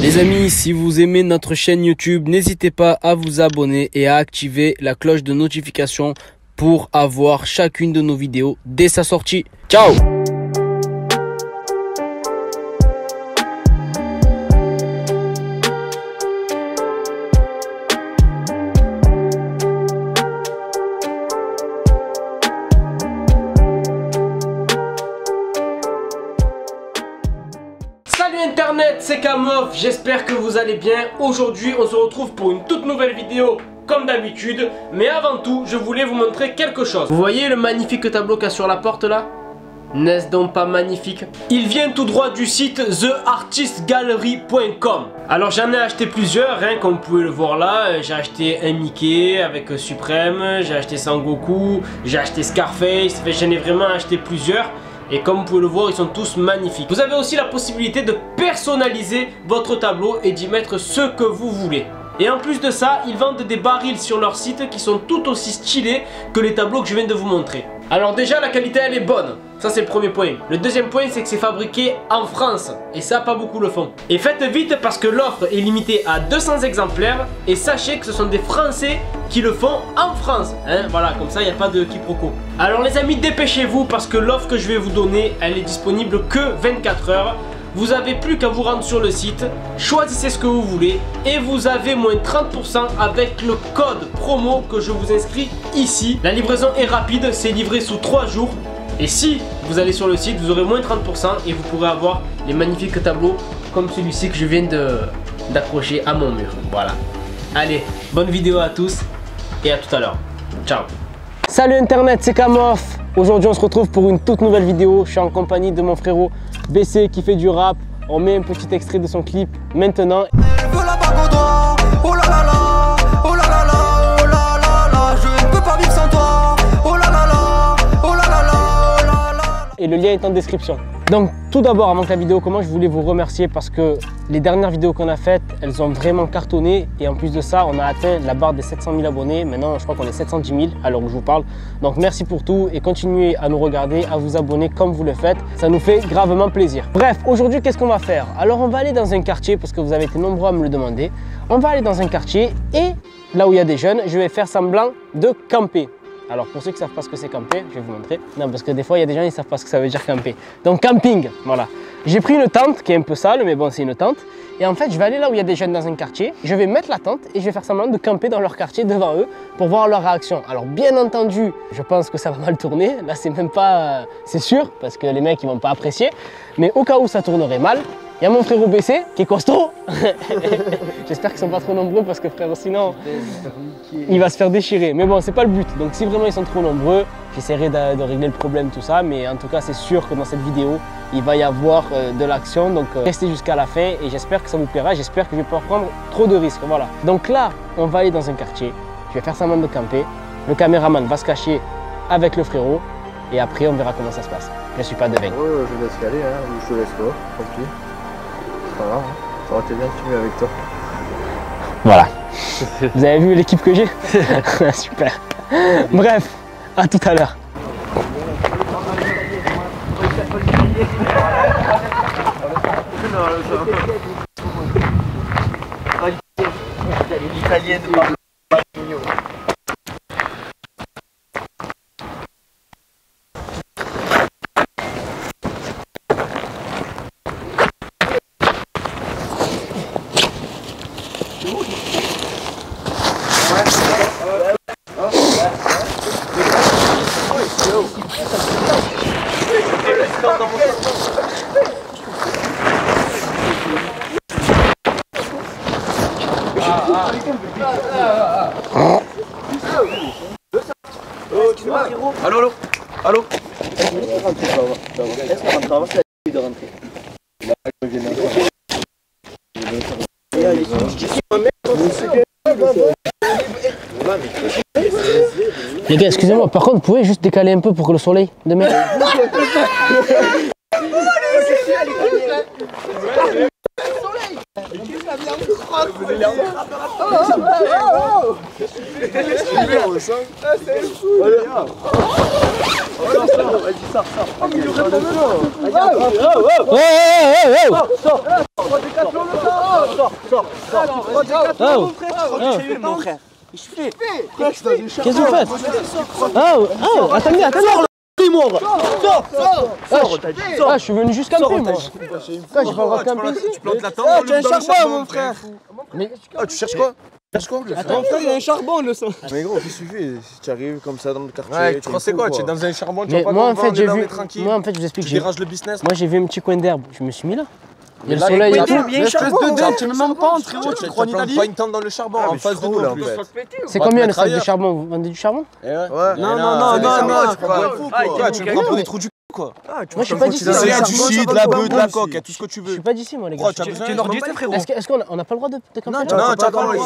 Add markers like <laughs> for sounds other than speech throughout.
Les amis, si vous aimez notre chaîne YouTube, n'hésitez pas à vous abonner et à activer la cloche de notification pour avoir chacune de nos vidéos dès sa sortie. Ciao Salut internet, c'est Kamov, j'espère que vous allez bien. Aujourd'hui on se retrouve pour une toute nouvelle vidéo comme d'habitude. Mais avant tout, je voulais vous montrer quelque chose. Vous voyez le magnifique tableau qu'il y a sur la porte là? N'est-ce donc pas magnifique? Il vient tout droit du site theartistgallery.com Alors j'en ai acheté plusieurs, hein, comme vous pouvez le voir là. J'ai acheté un Mickey avec Suprême, j'ai acheté Sangoku, j'ai acheté Scarface, j'en ai vraiment acheté plusieurs. Et comme vous pouvez le voir, ils sont tous magnifiques. Vous avez aussi la possibilité de personnaliser votre tableau et d'y mettre ce que vous voulez. Et en plus de ça, ils vendent des barils sur leur site qui sont tout aussi stylés que les tableaux que je viens de vous montrer. Alors déjà, la qualité elle est bonne. Ça c'est le premier point. Le deuxième point c'est que c'est fabriqué en France. Et ça pas beaucoup le font. Et faites vite parce que l'offre est limitée à 200 exemplaires. Et sachez que ce sont des Français qui le font en France. Hein, voilà, comme ça il n'y a pas de quiproquo. Alors les amis, dépêchez-vous parce que l'offre que je vais vous donner, elle est disponible que 24 heures. Vous avez plus qu'à vous rendre sur le site, choisissez ce que vous voulez et vous avez moins 30% avec le code promo que je vous inscris ici. La livraison est rapide, c'est livré sous 3 jours. Et si vous allez sur le site, vous aurez moins 30% et vous pourrez avoir les magnifiques tableaux comme celui-ci que je viens d'accrocher à mon mur. Voilà. Allez, bonne vidéo à tous et à tout à l'heure. Ciao. Salut Internet, c'est Kamof. Aujourd'hui, on se retrouve pour une toute nouvelle vidéo. Je suis en compagnie de mon frérot BC qui fait du rap. On met un petit extrait de son clip maintenant. Et le lien est en description. Donc tout d'abord avant que la vidéo commence, je voulais vous remercier parce que les dernières vidéos qu'on a faites, elles ont vraiment cartonné et en plus de ça, on a atteint la barre des 700 000 abonnés. Maintenant, je crois qu'on est 710 000 à l'heure où je vous parle. Donc merci pour tout et continuez à nous regarder, à vous abonner comme vous le faites. Ça nous fait gravement plaisir. Bref, aujourd'hui, qu'est-ce qu'on va faire? Alors on va aller dans un quartier parce que vous avez été nombreux à me le demander. On va aller dans un quartier et là où il y a des jeunes, je vais faire semblant de camper. Alors pour ceux qui ne savent pas ce que c'est camper, je vais vous montrer. Non, parce que des fois, il y a des gens qui ne savent pas ce que ça veut dire camper. Donc camping, voilà. J'ai pris une tente qui est un peu sale, mais bon, c'est une tente. Et en fait, je vais aller là où il y a des jeunes dans un quartier, je vais mettre la tente et je vais faire semblant de camper dans leur quartier devant eux pour voir leur réaction. Alors bien entendu, je pense que ça va mal tourner. Là, c'est même pas... C'est sûr, parce que les mecs, ils vont pas apprécier. Mais au cas où ça tournerait mal, il y a mon frère BC qui est costaud. <laughs> J'espère qu'ils sont pas trop nombreux parce que frère, sinon il va se faire déchirer. Mais bon, c'est pas le but. Donc si vraiment ils sont trop nombreux, j'essaierai de, régler le problème, tout ça. Mais en tout cas, c'est sûr que dans cette vidéo, il va y avoir euh, de l'action. Donc euh, restez jusqu'à la fin et j'espère que ça vous plaira. J'espère que je vais pas prendre trop de risques. Voilà. Donc là, on va aller dans un quartier. Je vais faire semblant de camper. Le caméraman va se cacher avec le frérot. Et après, on verra comment ça se passe. Je suis pas de Ouais, je laisse y aller, hein, je laisse tant pis pas grave, hein. ça aurait été bien de filmer avec toi. Voilà. Vous avez vu l'équipe que j'ai <laughs> Super. Bref, à tout à l'heure. L'italienne Les gars, excusez-moi, par contre, vous pouvez juste décaler un peu pour que le soleil demain. <laughs> Oh, Oh, oh, oh, oh, oh, Oh. Qu'est-ce que vous faites Oh, oh, attendez, attendez Sors, sors, Ah, je- Ah, je suis venu juste camper, moi. Le droit de camper ici. plantes la tente. Ah, tu as un mon frère. Mais Ah, tu cherches quoi Quoi frère, il y a un charbon, le sang. Mais gros, qu'est-ce que tu fais Si tu arrives comme ça dans le quartier. Ouais, tu tu crois c'est fous, quoi Tu es dans un charbon, tu vas pas moi, en fait, j'ai vu. Moi, en fait, je vous explique. Tu j'ai- déranges le business. Moi, j'ai vu un petit coin d'herbe. Je me suis mis là. Il y a le là, soleil il y a tout. Il y a un charbon. Espèce de dingue, tu frère. même pas Tu crois en Italie pas une tente dans le charbon Ah, en face de nous là. C'est combien le sac de charbon Vous vendez du charbon Eh ouais. Ouais. Non, non, Eh non, non, charbons, non. tu prends- me des trous du cul quoi. Ah, tu Moi, je suis pas d'ici, il y a du shit, de la bœuf, de la coque, aussi. il y a tout ce que tu Je suis veux. pas d'ici, moi, les gars. Tu es nordiste, frérot Est-ce qu'on n'a pas le droit de, Non, Non, as tu as pas le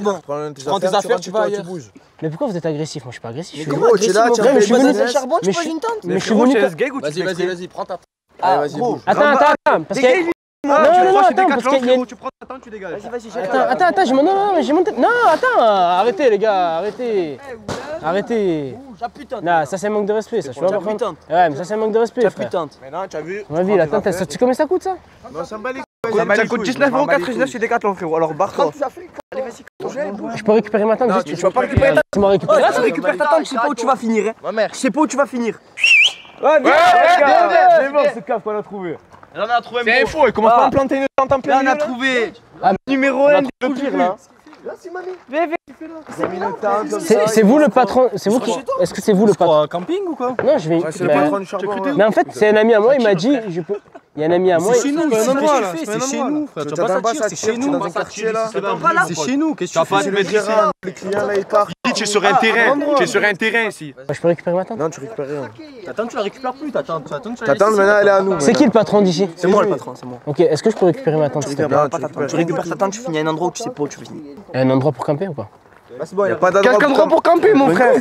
droit, prends tes affaires, tu vas ailleurs. Mais pourquoi vous êtes agressif? Moi, je suis pas agressif. Je suis Comment tu es là, tu mais as je suis pas venu- un charbon, tu mais poses je- une tente mais je suis venu. Vas-y, vas-y, vas-y, prends ta. Ah, Allez, vas-y, bouge. Attends, attends, attends. Parce que. Dégage, Non, non, non, attends, parce qu'il y a tu prends ta tente, tu dégages. Vas-y, vas-y, j'ai Attends, attends, attends, j'ai mon... Non, non, mais j'ai monté... Non, attends, arrêtez les gars, arrêtez. Arrêtez. Ta putain. Non, ça c'est un manque de respect, ça. Je putain. Ouais, mais ça c'est un manque de respect, frère. Mais non, tu as vu Ma vie, la tente, tu sais combien ça coûte ça Non, ça me bat les Ça coûte 19,99€ chez Decathlon, frérot. Alors, barre-toi. Je peux récupérer ma tente Non, juste tu vas pas récupérer ta Tu m'as récupéré Là, tu récupères ta tente, je sais pas où tu vas finir. hein. Ma mère. Je sais pas où tu vas finir. Ouais, viens, C'est bon, ce caf qu'on a trouvé. Là, on a trouvé C'est faux, il commence Ah. pas à me planter une tente en plein Là, on a milieu. là. trouvé Ah, numéro On 1 a tout le dire là. Comme C'est ça. c'est vous le patron C'est vous qui. Est-ce que c'est vous le patron camping ou quoi Non, je vais. Ouais, c'est le patron du charbon. ouais. Mais en fait, c'est un ami à moi, il m'a dit, je peux. Il y a un ami à moi. C'est chez nous, c'est là, chez nous, là. frère. Tu vas vas pas c'est chez nous. là. C'est pas là. C'est chez nous, qu'est-ce Tu vas que pas tu te fais mettre Les clients là ils partent. Tu es sur un terrain, tu es sur un terrain ici. Je peux récupérer ma tente Non, tu récupères rien. Attends, tu la récupères plus, t'attends, t'attends, maintenant elle est à nous. C'est qui le patron d'ici C'est moi le patron, c'est moi. Ok, est-ce que je peux récupérer ma tente tu ta tente. Tu récupères ta tente, tu finis à un endroit où tu sais pas où tu finis. Un endroit pour camper ou pas? Il y a pas Quelqu'un droit pour camper, mon frère.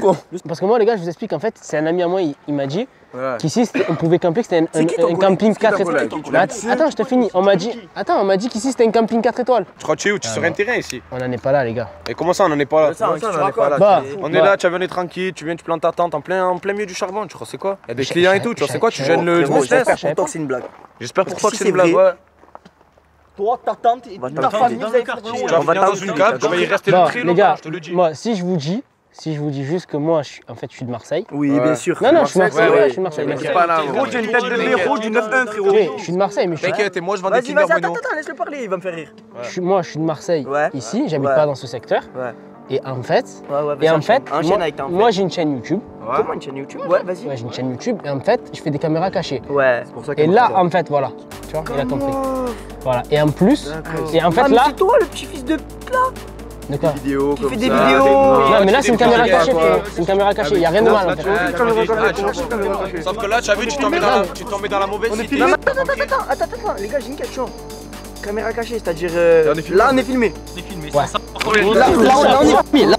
Parce que moi, les gars, je vous explique, en fait, c'est un ami à moi, il, il m'a dit Ouais. qu'ici, on pouvait camper, que c'était un, C'est camping C'est qui ton 4 étoiles. att- Attends, je te finis. On m'a dit, attends, on m'a dit qu'ici, c'était un camping 4 étoiles. Tu crois que tu es où? Tu es sur un terrain ici? On n'en est pas là, les gars. Et comment ça, on en est pas là? Ça, on est là? Bah, On est là, tu venir tranquille, tu viens, tu plantes ta tente en plein, milieu du charbon, tu crois c'est quoi? Il y a des clients et tout, tu vois c'est quoi? Tu gênes le J'espère pour toi que c'est une blague. J'espère pour toi que c'est une c'est blague. Toi, ta tante et Bah, ta famille, vous. Tu vas On va dans une cave, tu vas y rester le très les longtemps, gars, je te le dis. moi, si je vous dis, si je vous dis juste que moi, je suis, en fait, je suis de Marseille. Oui, Ouais. bien sûr. Non, non, je suis Marseille, ouais, ouais, je suis de Marseille. Mais mais- c'est pas là. Gros, tu as une tête de héros du 9-1, frérot. Oui, je suis de Marseille, mais je suis, T'inquiète, et moi je vends des Kinder attends, attends, laisse-le parler, il va me faire rire. je suis- moi, je suis de Marseille. Ici, j'habite pas dans ce secteur. Ouais. Et en fait, Ouais, ouais, et en fait, moi, j'ai une chaîne YouTube. Comment une chaîne YouTube Ouais, vas-y. Ouais, j'ai une chaîne YouTube. Et en fait, je fais des caméras cachées. Ouais, c'est pour ça Et là, en fait, voilà. Tu vois, il a compris. Voilà. Et en plus, et en fait Ah, mais là, c'est toi le petit-fils de. de quoi Vidéo Qui comme fait des ça. vidéos. Non, mais là, c'est une caméra vidéos, cachée. quoi. C'est une caméra cachée. Il y a rien de mal en fait. Sauf que là, tu as vu, tu tombais dans la- mauvaise attends, attends, attends, attends, les gars, j'ai une question. Caméra cachée, c'est-à-dire. euh, on est filmé. Là, on est filmé. Ouais. Là, là, on- là, on est filmé. Là,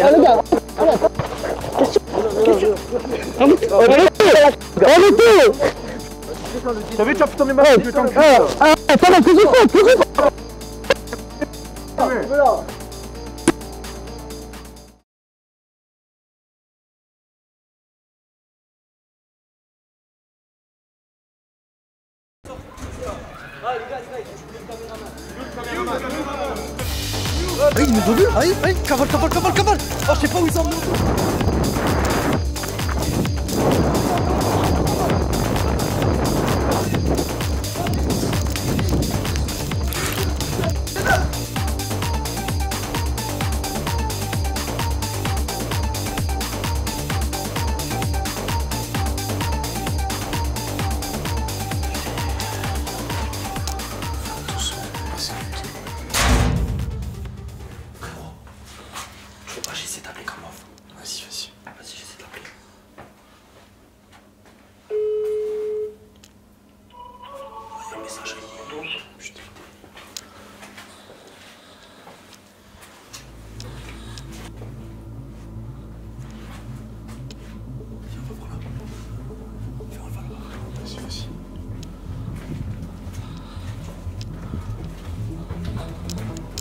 Ah, gars, T'as vu, tu as Hey, ils nous ont vu Allez, allez, cavale, cavale, cavale, cavale Oh, je sais pas où ils sont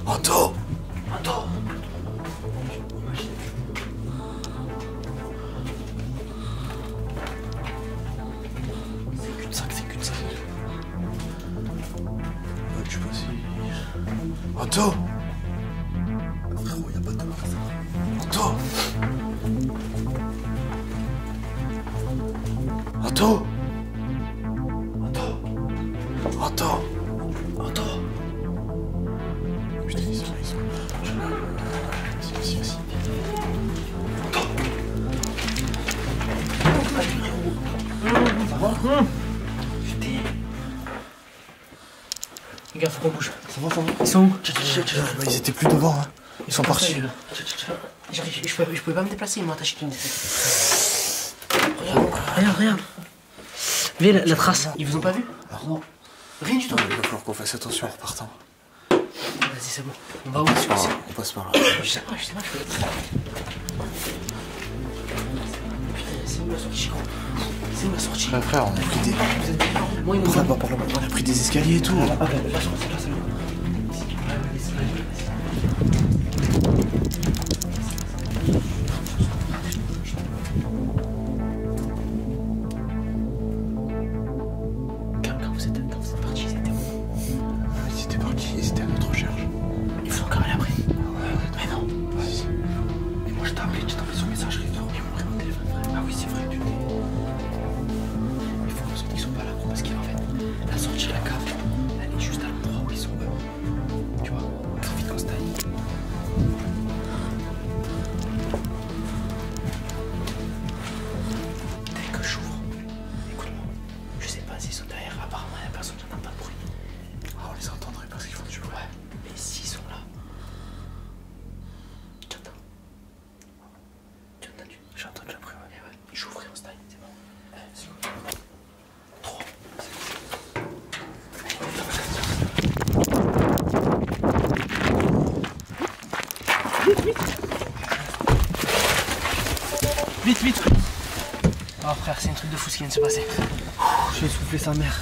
Anto. Anto. C'est qu'une c'est qu'une Anto. Frérot, y'a pas de faut qu'on bouge. Ça va, ça va Ils sont où Ils étaient plus devant, hein. Ils sont partis. J'arrive, je pouvais, je pouvais pas me déplacer, ils m'ont attaché d'une Regarde, regarde, regarde. Viens, la, la trace. Ils vous ont pas vu Non. Rien du tout. Il va falloir qu'on fasse attention en repartant. Vas-y, c'est bon. On va où on passe par là. Je sais pas, je sais pas, je peux. Putain, c'est où la sortie, Chico C'est où la sortie Frère, frère, on a pris des. Moi, m'ont Par là-bas, par là-bas. On a pris des escaliers et tout. Ah, ben, là, là, c'est bon. Trois. Vite, vite Oh frère, c'est un truc de fou ce qui vient de se passer. Je vais souffler sa mère.